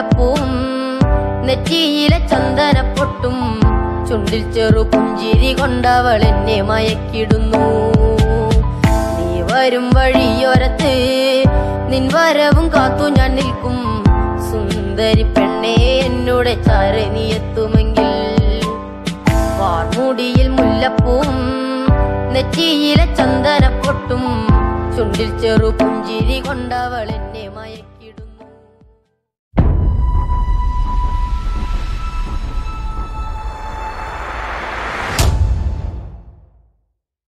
മുല്ലപ്പൂവും നെറ്റിയിലെ ചന്ദന പൊട്ടും ചുണ്ടിൽ ചെറു പുഞ്ചിരി കൊണ്ടവൾ എന്നെ മയക്കിടുന്നു. നീ വരും വഴിയോരത്ത് നിൻ വരവും കാത്തു ഞാൻ നിൽക്കും. സുന്ദരി പെണ്ണെ എന്നോട് ചാരെ നീ എത്തുമെങ്കിൽ. വാർമുടിയിൽ മുല്ലപ്പൂവും നെറ്റിയിലെ ചന്ദന പൊട്ടും ചുണ്ടിൽ ചെറു പുഞ്ചിരി കൊണ്ടവൾ എന്നെ മയക്കിടുന്നു.